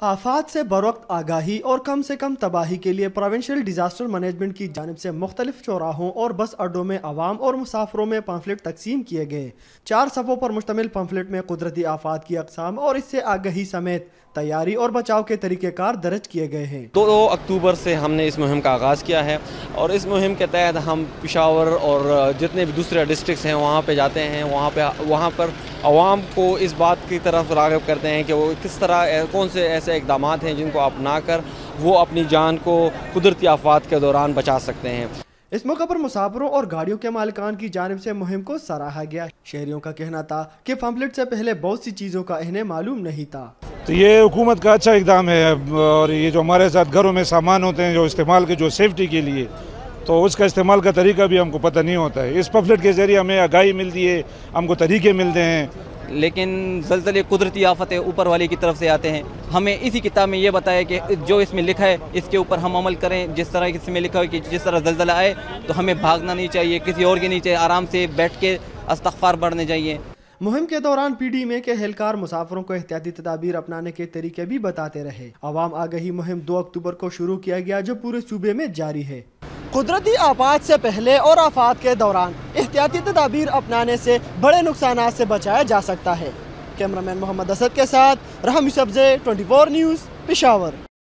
آفات سے بروقت آگاہی اور کم سے کم تباہی کے لیے پروونشل ڈیزاسٹر مینجمنٹ کی جانب سے مختلف چوراہوں اور بس اڈوں میں عوام اور مسافروں میں پمفلٹ تقسیم کیے گئے۔ چار صفوں پر مشتمل پمفلٹ میں قدرتی آفات کی اقسام اور اس سے آگہی سمیت تیاری اور بچاؤ کے طریقہ کار درج کیے گئے ہیں۔ دو اکتوبر سے ہم نے اس مہم کا آغاز کیا ہے اور اس مہم کے تحت ہم پشاور اور جتنے بھی دوسرے ڈسٹرکس ہیں، وہاں پہ جاتے ہیں، وہاں پہ، وہاں پر عوام کو اس بات کی طرف راغب کرتے ہیں کہ وہ کس طرح کون سے ایسے اقدامات ہیں جن کو اپنا کر وہ اپنی جان کو قدرتی آفات کے دوران بچا سکتے ہیں۔ اس موقع پر مسافروں اور گاڑیوں کے مالکان کی جانب سے مہم کو سراہا گیا۔ شہریوں کا کہنا تھا کہ پمفلٹ سے پہلے بہت سی چیزوں کا انہیں معلوم نہیں تھا۔ تو یہ حکومت کا اچھا اقدام ہے اور یہ جو ہمارے ساتھ گھروں میں سامان ہوتے ہیں جو استعمال کے جو سیفٹی کے لیے تو اس کا استعمال کا طریقہ بھی ہم کو پتہ نہیں ہوتا ہے۔ اس پمفلٹ کے ذریعے ہمیں آگاہی ملتی ہے ہم کو طریقے ملتے ہیں۔ لیکن زلزلے قدرتی آفتیں اوپر والی کی طرف سے آتے ہیں۔ ہمیں اسی کتاب میں یہ بتایا کہ جو اس میں لکھا ہے اس کے اوپر ہم عمل کریں۔ جس طرح اس میں لکھا ہے کہ جس طرح زلزلہ آئے تو ہمیں بھاگنا نہیں چاہیے کسی اور کے نیچے آرام سے بیٹھ کے استغفار بڑھنے چاہیے۔ مہم کے دوران پی ڈی میں کے اہلکار مسافروں کو احتیاطی تدابیر اپنانے کے طریقے بھی بتاتے رہے۔ عوام آگہی مہم دو اکتوبر کو شروع کیا گیا جو پورے صوبے میں جاری ہے۔ قدرتی آفات سے پہلے اور آفات کے دوران احتیاطی تدابیر اپنانے سے بڑے نقصانات سے بچایا جا سکتا ہے۔ کیمرامین محمد اسد کے ساتھ Rahim Yousuf twenty four news, Peshawar.